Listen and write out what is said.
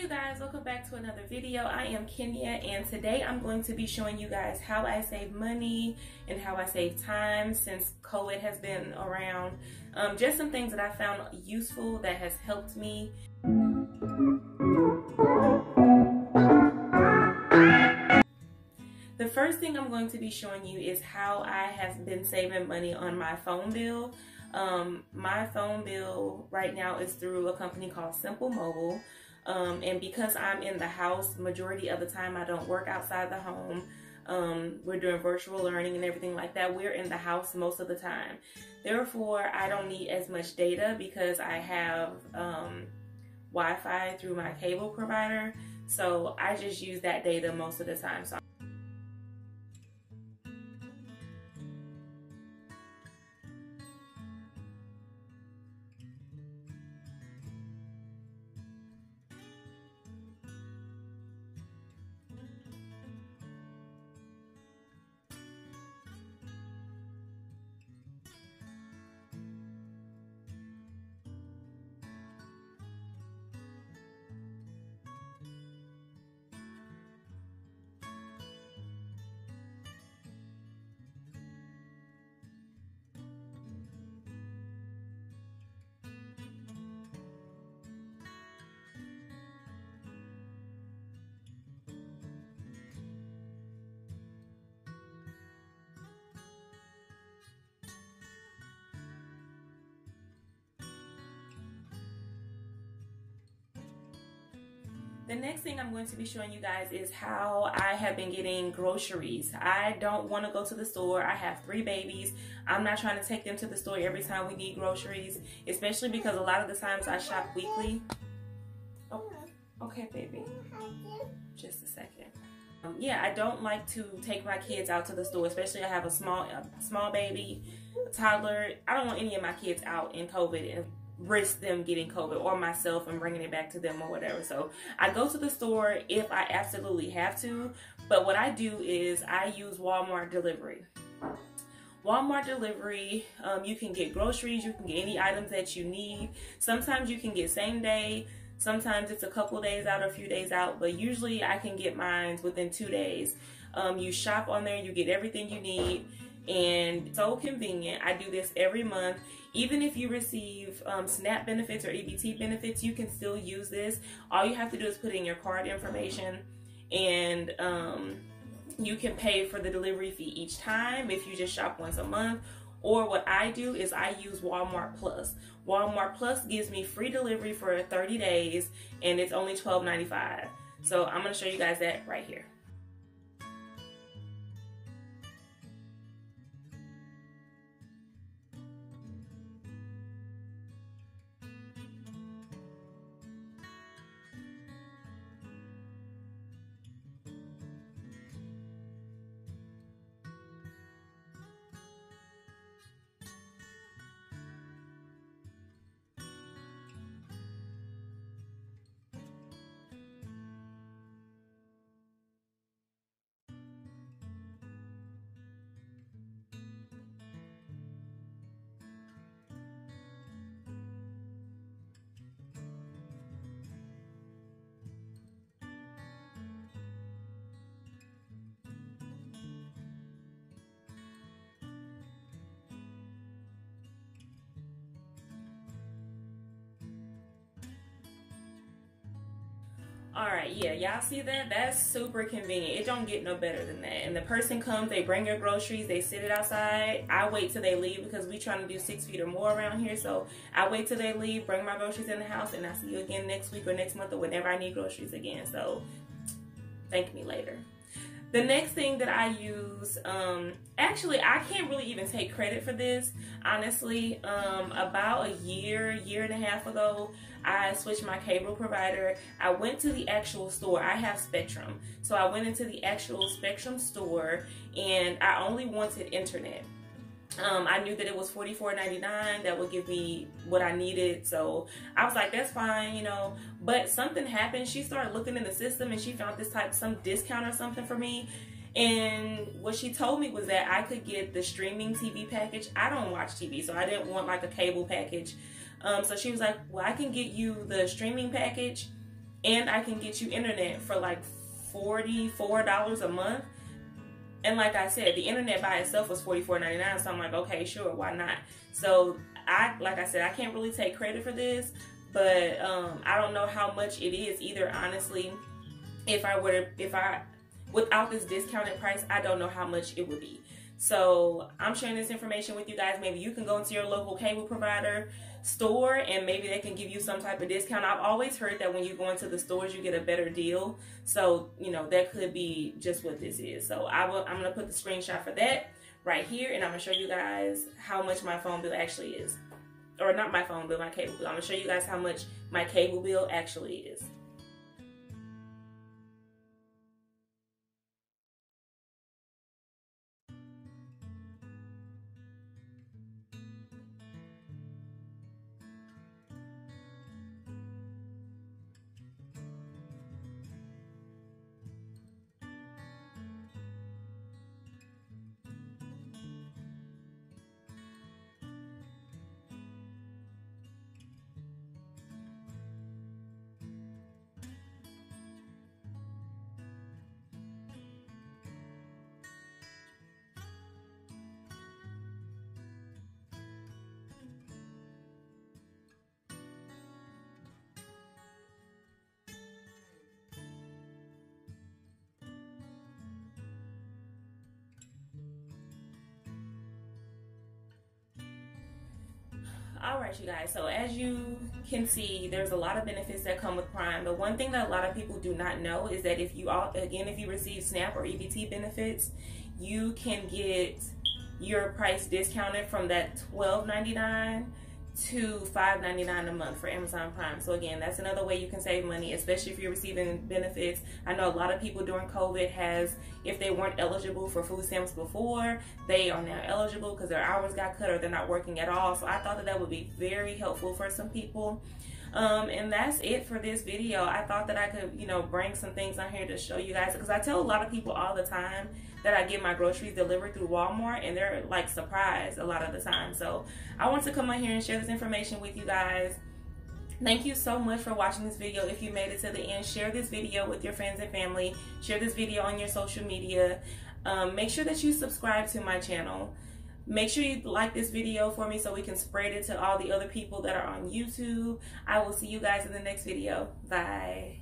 you guys, welcome back to another video. I am Kenya and today I'm going to be showing you guys how I save money and how I save time since COVID has been around. Um, just some things that I found useful that has helped me. The first thing I'm going to be showing you is how I have been saving money on my phone bill. Um, my phone bill right now is through a company called Simple Mobile. Um, and because I'm in the house, majority of the time I don't work outside the home. Um, we're doing virtual learning and everything like that. We're in the house most of the time. Therefore, I don't need as much data because I have um, Wi-Fi through my cable provider. So I just use that data most of the time. So The next thing I'm going to be showing you guys is how I have been getting groceries. I don't want to go to the store. I have three babies. I'm not trying to take them to the store every time we need groceries, especially because a lot of the times I shop weekly. Oh, okay, baby. Just a second. Um, yeah, I don't like to take my kids out to the store, especially I have a small, a small baby, a toddler. I don't want any of my kids out in COVID risk them getting COVID or myself and bringing it back to them or whatever. So I go to the store if I absolutely have to. But what I do is I use Walmart delivery. Walmart delivery, um, you can get groceries, you can get any items that you need. Sometimes you can get same day, sometimes it's a couple days out or a few days out, but usually I can get mine within two days. Um, you shop on there, you get everything you need and so convenient. I do this every month. Even if you receive um, SNAP benefits or EBT benefits, you can still use this. All you have to do is put in your card information and um, you can pay for the delivery fee each time if you just shop once a month. Or what I do is I use Walmart Plus. Walmart Plus gives me free delivery for 30 days and it's only $12.95. So I'm going to show you guys that right here. All right, yeah, y'all see that? That's super convenient. It don't get no better than that. And the person comes, they bring your groceries, they sit it outside. I wait till they leave because we trying to do six feet or more around here. So I wait till they leave, bring my groceries in the house, and I see you again next week or next month or whenever I need groceries again. So thank me later. The next thing that I use, um, actually, I can't really even take credit for this. Honestly, um, about a year, year and a half ago, I switched my cable provider. I went to the actual store. I have Spectrum. So I went into the actual Spectrum store and I only wanted internet. Um, I knew that it was $44.99 that would give me what I needed. So I was like, that's fine, you know. But something happened. She started looking in the system and she found this type, some discount or something for me. And what she told me was that I could get the streaming TV package. I don't watch TV, so I didn't want like a cable package. Um, so she was like, well, I can get you the streaming package and I can get you internet for like $44 a month. And like I said, the internet by itself was $44.99. So I'm like, okay, sure, why not? So I, like I said, I can't really take credit for this, but um, I don't know how much it is either. Honestly, if I were, if I, without this discounted price, I don't know how much it would be. So I'm sharing this information with you guys. Maybe you can go into your local cable provider store and maybe they can give you some type of discount. I've always heard that when you go into the stores, you get a better deal. So, you know, that could be just what this is. So I will, I'm going to put the screenshot for that right here and I'm going to show you guys how much my phone bill actually is. Or not my phone bill, my cable bill. I'm going to show you guys how much my cable bill actually is. All right you guys. So as you can see there's a lot of benefits that come with prime. But one thing that a lot of people do not know is that if you all again if you receive snap or ebt benefits you can get your price discounted from that 12.99 to $5.99 a month for Amazon Prime. So again, that's another way you can save money, especially if you're receiving benefits. I know a lot of people during COVID has, if they weren't eligible for food stamps before, they are now eligible because their hours got cut or they're not working at all. So I thought that that would be very helpful for some people. Um, and that's it for this video. I thought that I could, you know, bring some things on here to show you guys because I tell a lot of people all the time that I get my groceries delivered through Walmart and they're like surprised a lot of the time. So I want to come on here and share this information with you guys. Thank you so much for watching this video. If you made it to the end, share this video with your friends and family. Share this video on your social media. Um, make sure that you subscribe to my channel. Make sure you like this video for me so we can spread it to all the other people that are on YouTube. I will see you guys in the next video. Bye.